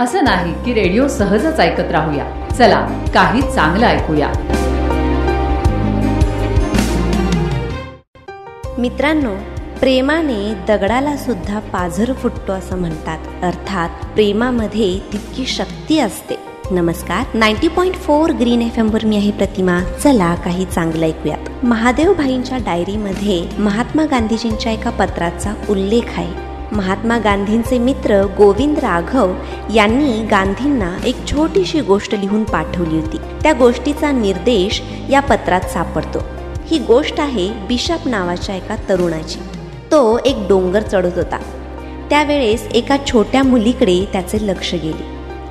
असं नाही की रेडिओ सहजच ऐकत राहूया. चला काही चांगलं ऐकूया. मित्रांनो प्रेमाने दगडाला सुद्धा पाझर फुटतो असं म्हणतात. अर्थात प्रेमामध्ये तितकी शक्ती असते. नमस्कार ninety point four green F एमवर मी आहे प्रतिमा. चला काही चांगलं ऐकूयात. महादेव भाईंच्या डायरीमध्ये महात्मा गांधीजींच्या एका पत्राचा उल्लेख आहे. महात्मा गांधींचे मित्र गोविंद राघव यांनी गांधींना एक छोटीशी गोष्ट लिहून पाठवली होती. त्या गोष्टीचा निर्देश या पत्रात सापडतो. ही गोष्ट आहे बिशप नावाच्या एका तरुणाची. तो एक डोंगर चढत होता. त्यावेळेस एका छोट्या मुलीकडे त्याचे लक्ष गेले.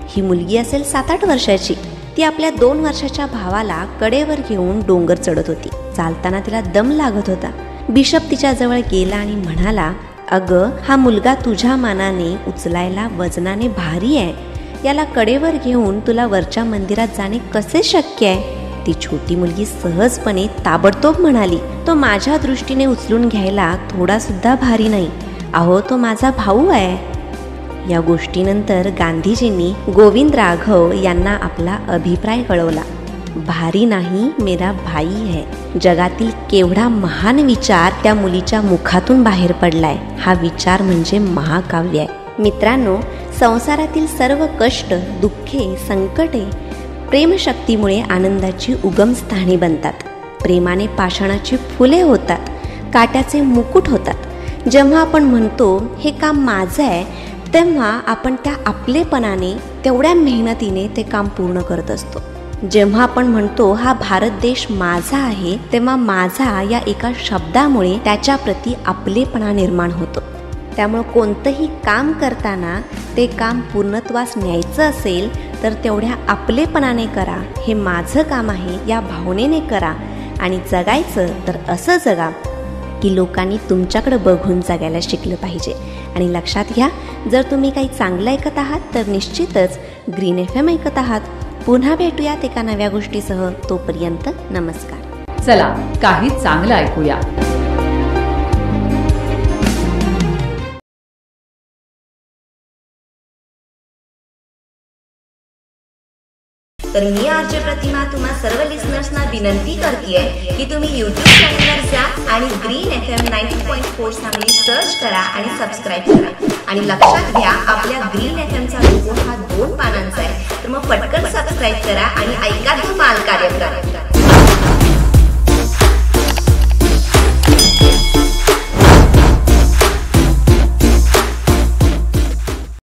ही मुलगी असेल सात आठ वर्षाची. ती आपल्या दोन वर्षाच्या भावाला कडेवर घेऊन डोंगर चढत होती. चालताना तिला दम लागत होता. बिशप तिच्याजवळ गेला आणि म्हणाला अगं हा मुलगा तुझ्या मानाने उचलायला वजनाने भारी आहे. याला कडेवर घेऊन तुला वरच्या मंदिरात जाणे कसे शक्य आहे? ती छोटी मुलगी सहजपणे ताबडतोब म्हणाली तो माझ्या दृष्टीने उचलून घ्यायला थोडा सुद्धा भारी नाही. अहो तो माझा भाऊ आहे. या गोष्टीनंतर गांधीजींनी गोविंद राघव यांना आपला अभिप्राय कळवला. भारी नाही मेरा भाई है. जगातील केवढा महान विचार त्या मुलीच्या मुखातून बाहेर पडलाय. हा विचार म्हणजे महाकाव्य आहे. मित्रांनो संसारातील सर्व कष्ट दुःखे संकटे प्रेमशक्तीमुळे आनंदाची उगमस्थाने बनतात. प्रेमाने पाषाणाची फुले होतात काट्याचे मुकुट होतात. जेव्हा आपण म्हणतो हे काम माझं आहे तेव्हा आपण त्या आपलेपणाने तेवढ्या मेहनतीने ते काम पूर्ण करत असतो. जेव्हा आपण म्हणतो हा भारत देश माझा आहे तेव्हा माझा या एका शब्दामुळे त्याच्या प्रती आपलेपणा निर्माण होतो. त्यामुळं कोणतंही काम करताना ते काम पूर्णत्वास न्यायचं असेल तर तेवढ्या आपलेपणाने करा. हे माझं काम आहे या भावनेने करा. आणि जगायचं तर असं जगा की लोकांनी तुमच्याकडे बघून जगायला शिकलं पाहिजे. आणि लक्षात घ्या जर तुम्ही काही चांगलं ऐकत आहात तर निश्चितच ग्रीन एफ एम ऐकत आहात. पुन्हा भेटूयात एका नव्या गोष्टीसह. तोपर्यंत नमस्कार. चला काही चांगलं ऐकूया. तर मी आरचे प्रतिमा तुम्हा सर्व लिस्नर्सना विनंती करते की तुम्ही यूट्यूब चॅनलवर जा आणि green F M ninety point four Sangli search करा आणि सबस्क्राईब करा. आणि लक्षात घ्या आपल्या ग्रीन एफ एमचा लोगो हा दोन पानांचा आहे. तर मग पटकन सबस्क्राईब करा आणि ऐका तो माल कार्यक्रम